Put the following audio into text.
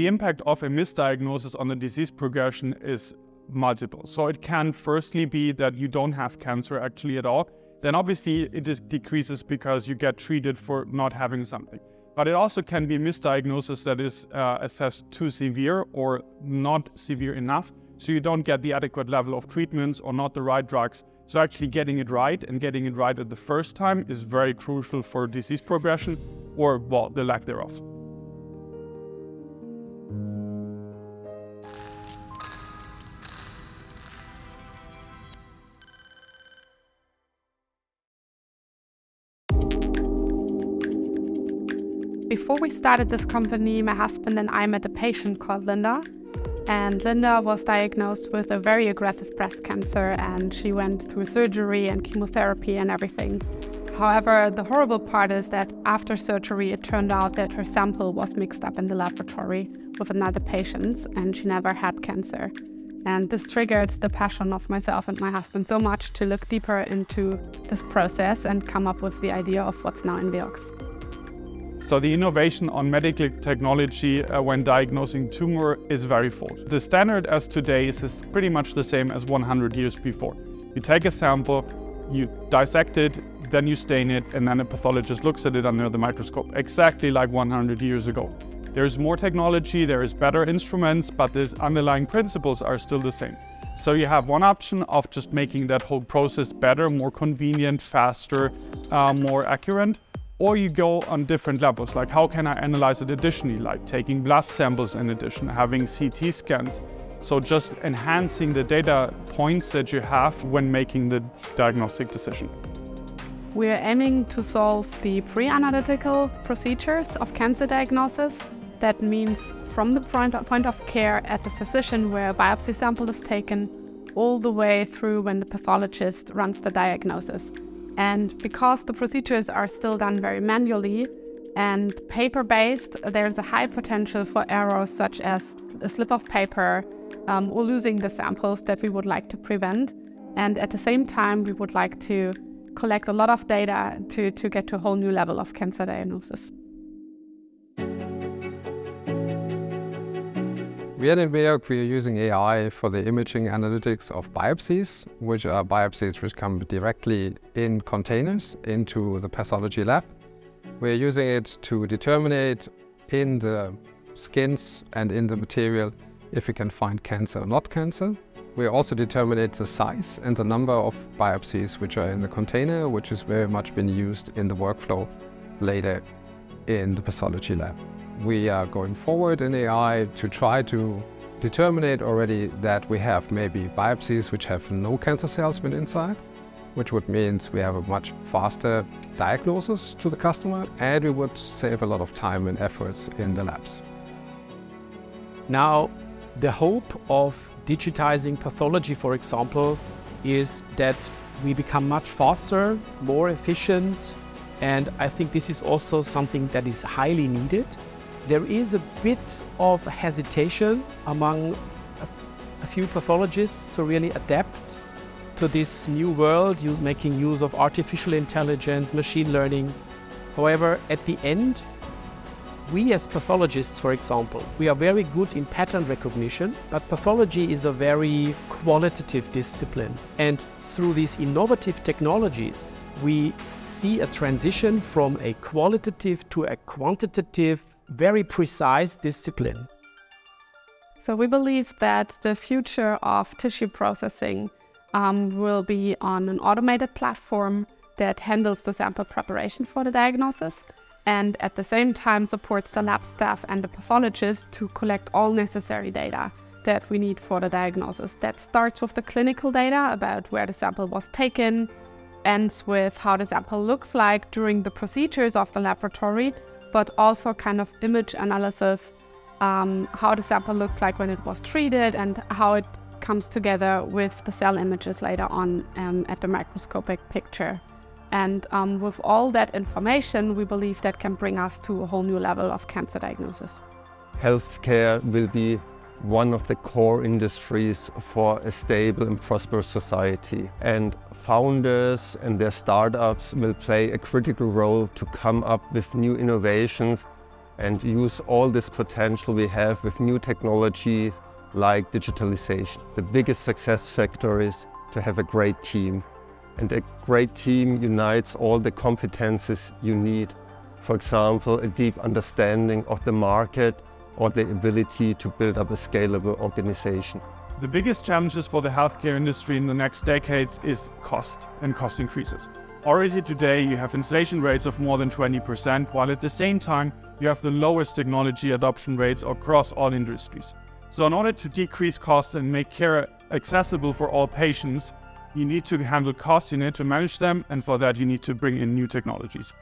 the impact of a misdiagnosis on the disease progression is multiple. So it can firstly be that you don't have cancer actually at all. Then obviously it decreases because you get treated for not having something. But it also can be a misdiagnosis that is uh, assessed too severe or not severe enough. So you don't get the adequate level of treatments or not the right drugs. So actually getting it right and getting it right at the first time is very crucial for disease progression or well, the lack thereof. Before we started this company, my husband and I met a patient called Linda. And Linda was diagnosed with a very aggressive breast cancer and she went through surgery and chemotherapy and everything. However, the horrible part is that after surgery, it turned out that her sample was mixed up in the laboratory with another patient's, and she never had cancer. And this triggered the passion of myself and my husband so much to look deeper into this process and come up with the idea of what's now in Veox. So the innovation on medical technology uh, when diagnosing tumor is very fold. The standard as today is pretty much the same as 100 years before. You take a sample, you dissect it, then you stain it, and then a pathologist looks at it under the microscope, exactly like 100 years ago. There's more technology, there is better instruments, but the underlying principles are still the same. So you have one option of just making that whole process better, more convenient, faster, uh, more accurate or you go on different levels, like how can I analyze it additionally, like taking blood samples in addition, having CT scans. So just enhancing the data points that you have when making the diagnostic decision. We are aiming to solve the pre-analytical procedures of cancer diagnosis. That means from the point of care at the physician where a biopsy sample is taken, all the way through when the pathologist runs the diagnosis. And because the procedures are still done very manually and paper based, there's a high potential for errors such as a slip of paper um, or losing the samples that we would like to prevent. And at the same time, we would like to collect a lot of data to, to get to a whole new level of cancer diagnosis. We at Inveox, we are using AI for the imaging analytics of biopsies, which are biopsies which come directly in containers into the pathology lab. We're using it to determine in the skins and in the material if we can find cancer or not cancer. We also determine the size and the number of biopsies which are in the container, which is very much been used in the workflow later in the pathology lab we are going forward in AI to try to determine already that we have maybe biopsies which have no cancer cells been inside, which would mean we have a much faster diagnosis to the customer and we would save a lot of time and efforts in the labs. Now, the hope of digitizing pathology, for example, is that we become much faster, more efficient, and I think this is also something that is highly needed there is a bit of hesitation among a, few pathologists to really adapt to this new world, making use of artificial intelligence, machine learning. However, at the end, we as pathologists, for example, we are very good in pattern recognition, but pathology is a very qualitative discipline. And through these innovative technologies, we see a transition from a qualitative to a quantitative very precise discipline. So we believe that the future of tissue processing um, will be on an automated platform that handles the sample preparation for the diagnosis and at the same time supports the lab staff and the pathologist to collect all necessary data that we need for the diagnosis. That starts with the clinical data about where the sample was taken, ends with how the sample looks like during the procedures of the laboratory, but also kind of image analysis, um, how the sample looks like when it was treated and how it comes together with the cell images later on um, at the microscopic picture. And um, with all that information, we believe that can bring us to a whole new level of cancer diagnosis. Healthcare will be one of the core industries for a stable and prosperous society. And founders and their startups will play a critical role to come up with new innovations and use all this potential we have with new technology like digitalization. The biggest success factor is to have a great team. And a great team unites all the competences you need. For example, a deep understanding of the market or the ability to build up a scalable organization. The biggest challenges for the healthcare industry in the next decades is cost and cost increases. Already today, you have inflation rates of more than 20%, while at the same time, you have the lowest technology adoption rates across all industries. So in order to decrease costs and make care accessible for all patients, you need to handle costs, you need to manage them, and for that you need to bring in new technologies.